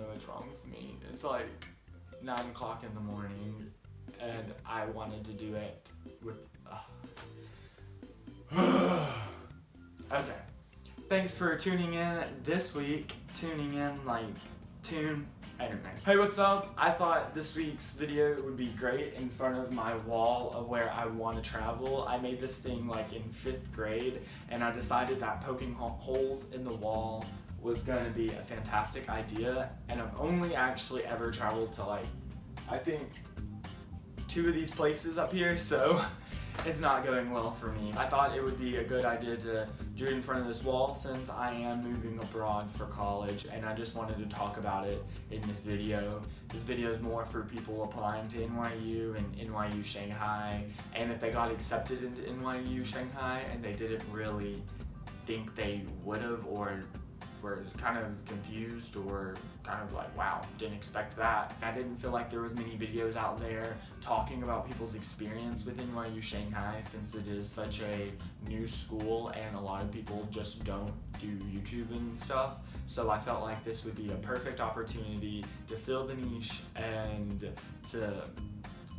know what's wrong with me. It's like 9 o'clock in the morning and I wanted to do it with. Uh. okay. Thanks for tuning in this week. Tuning in, like, tune. Anyways. Hey, what's up? I thought this week's video would be great in front of my wall of where I want to travel. I made this thing like in fifth grade and I decided that poking holes in the wall was going to be a fantastic idea and I've only actually ever traveled to like, I think two of these places up here, so it's not going well for me. I thought it would be a good idea to do it in front of this wall since I am moving abroad for college and I just wanted to talk about it in this video. This video is more for people applying to NYU and NYU Shanghai and if they got accepted into NYU Shanghai and they didn't really think they would have or were kind of confused or kind of like, wow, didn't expect that. I didn't feel like there was many videos out there talking about people's experience with NYU Shanghai since it is such a new school and a lot of people just don't do YouTube and stuff. So I felt like this would be a perfect opportunity to fill the niche and to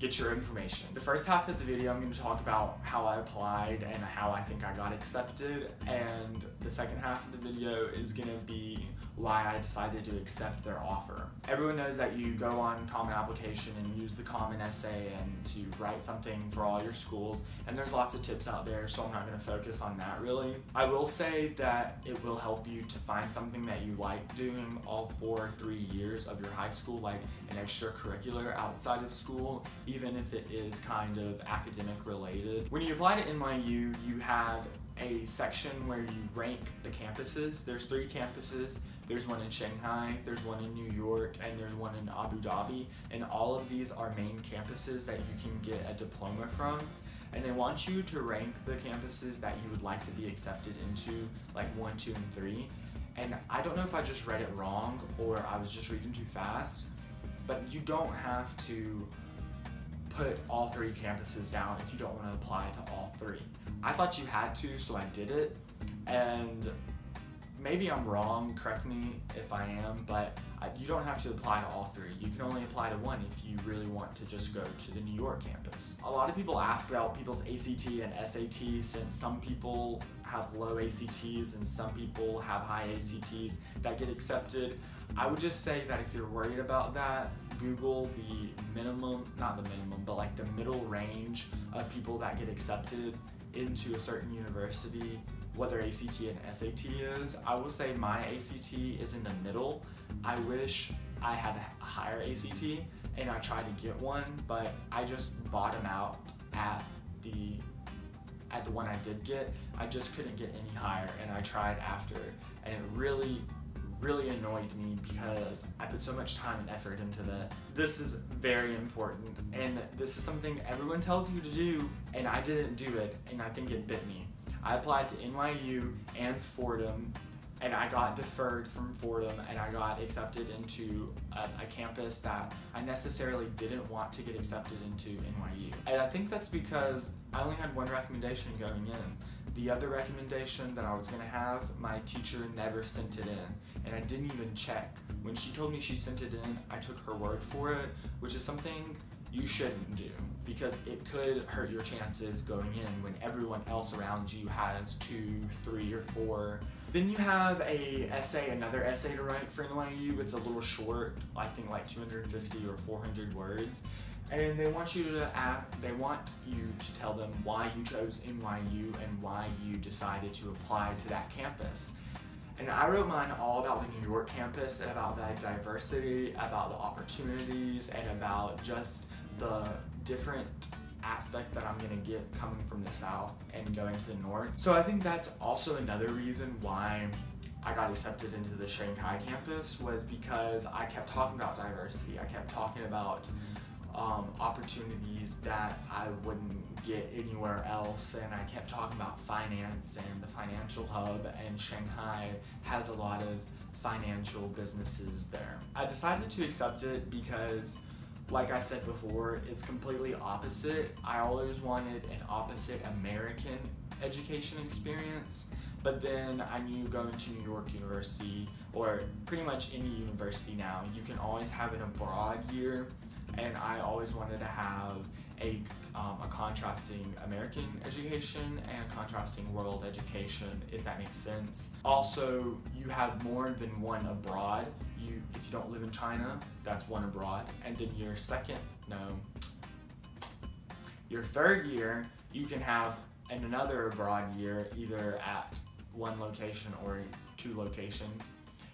get your information. The first half of the video, I'm going to talk about how I applied and how I think I got accepted, and the second half of the video is going to be why I decided to accept their offer. Everyone knows that you go on Common Application and use the Common Essay and to write something for all your schools, and there's lots of tips out there, so I'm not going to focus on that really. I will say that it will help you to find something that you like doing all four, or three years of your high school, like an extracurricular outside of school, even if it is kind of academic related. When you apply to NYU, you have a section where you rank the campuses. There's three campuses. There's one in Shanghai, there's one in New York, and there's one in Abu Dhabi. And all of these are main campuses that you can get a diploma from. And they want you to rank the campuses that you would like to be accepted into, like one, two, and three. And I don't know if I just read it wrong or I was just reading too fast, but you don't have to put all three campuses down if you don't want to apply to all three. I thought you had to, so I did it. And maybe I'm wrong, correct me if I am, but I, you don't have to apply to all three. You can only apply to one if you really want to just go to the New York campus. A lot of people ask about people's ACT and SAT since some people have low ACTs and some people have high ACTs that get accepted. I would just say that if you're worried about that, Google the minimum, not the minimum, but like the middle range of people that get accepted into a certain university what their ACT and SAT is. I will say my ACT is in the middle. I wish I had a higher ACT and I tried to get one, but I just bottom out at the at the one I did get. I just couldn't get any higher and I tried after and it really really annoyed me because I put so much time and effort into that. This is very important and this is something everyone tells you to do and I didn't do it and I think it bit me. I applied to NYU and Fordham and I got deferred from Fordham and I got accepted into a, a, campus that I necessarily didn't want to get accepted into NYU. And I think that's because I only had one recommendation going in. The other recommendation that I was going to have, my teacher never sent it in and I didn't even check. When she told me she sent it in, I took her word for it, which is something you shouldn't do because it could hurt your chances going in when everyone else around you has two, three, or four. Then you have a essay, another essay to write for NYU. It's a little short, I think like 250 or 400 words. And they want you to act, they want you to tell them why you chose NYU and why you decided to apply to that campus. And I wrote mine all about the New York campus, about that diversity, about the opportunities, and about just the different aspect that I'm gonna get coming from the south and going to the north. So I think that's also another reason why I got accepted into the Shanghai campus was because I kept talking about diversity. I kept talking about um, opportunities that I wouldn't get anywhere else, and I kept talking about finance and the financial hub, and Shanghai has a lot of financial businesses there. I decided to accept it because like I said before, it's completely opposite. I always wanted an opposite American education experience But then I knew going to New York University, or pretty much any university now, you can always have an abroad year. And I always wanted to have a, um, a contrasting American education and contrasting world education, if that makes sense. Also, you have more than one abroad. You, if you don't live in China, that's one abroad. And then your second, no, your third year, you can have another abroad year, either at one location or two locations.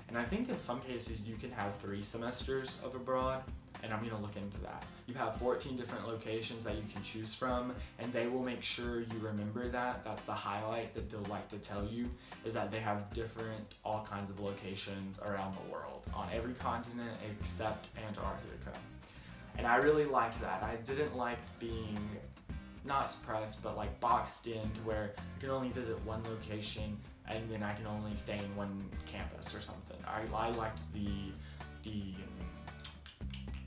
And I think in some cases you can have three semesters of abroad and I'm gonna look into that. You have 14 different locations that you can choose from, and they will make sure you remember that. That's the highlight that they'll like to tell you, is that they have different, all kinds of locations around the world, on every continent except Antarctica. And I really liked that. I didn't like being not suppressed, but like boxed in to where I can only visit one location and then I can only stay in one campus or something. I, I liked the the um,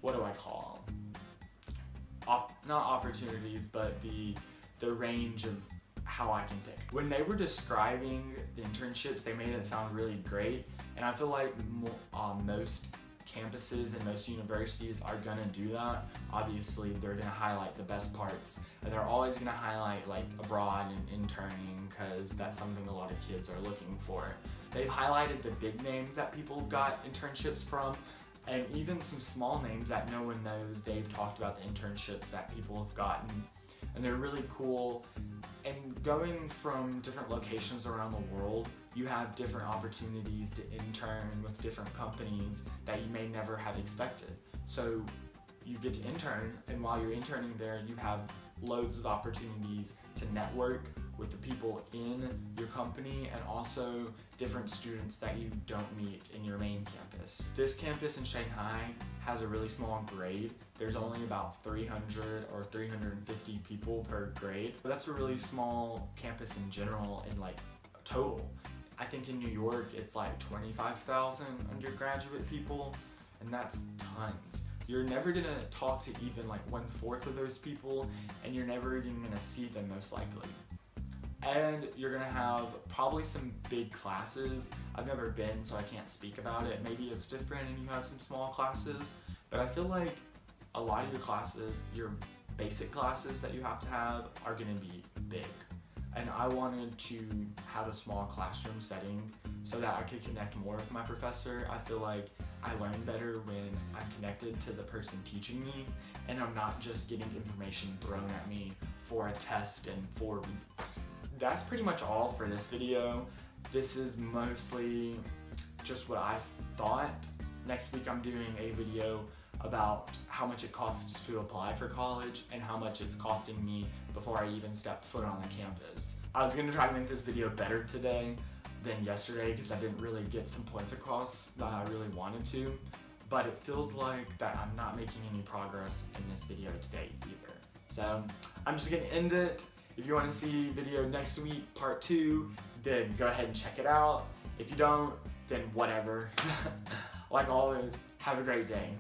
what do I call them? Op, not opportunities, but the the range of how I can pick. When they were describing the internships, they made it sound really great, and I feel like mo um, most campuses and most universities are gonna do that. Obviously, they're gonna highlight the best parts, and they're always gonna highlight like abroad and interning because that's something a lot of kids are looking for. They've highlighted the big names that people have got internships from, and even some small names that no one knows. They've talked about the internships that people have gotten, and they're really cool. And going from different locations around the world, you have different opportunities to intern with different companies that you may never have expected. So you get to intern, and while you're interning there, you have loads of opportunities to network with the people in your company and also different students that you don't meet in your main campus. This campus in Shanghai has a really small grade. There's only about 300 or 350 people per grade. That's a really small campus in general in like total. I think in New York it's like 25,000 undergraduate people and that's tons you're never gonna talk to even like one fourth of those people and you're never even gonna see them most likely and you're gonna have probably some big classes i've never been so i can't speak about it maybe it's different and you have some small classes but i feel like a lot of your classes your basic classes that you have to have are gonna be big and I wanted to have a small classroom setting so that I could connect more with my professor. I feel like I learn better when I'm connected to the person teaching me and I'm not just getting information thrown at me for a test in four weeks. That's pretty much all for this video. This is mostly just what I thought. Next week I'm doing a video about how much it costs to apply for college and how much it's costing me before I even step foot on the campus. I was gonna try to make this video better today than yesterday because I didn't really get some points across that I really wanted to, but it feels like that I'm not making any progress in this video today either. So I'm just gonna end it. If you wanna see video next week, part two, then go ahead and check it out. If you don't, then whatever. like always, have a great day.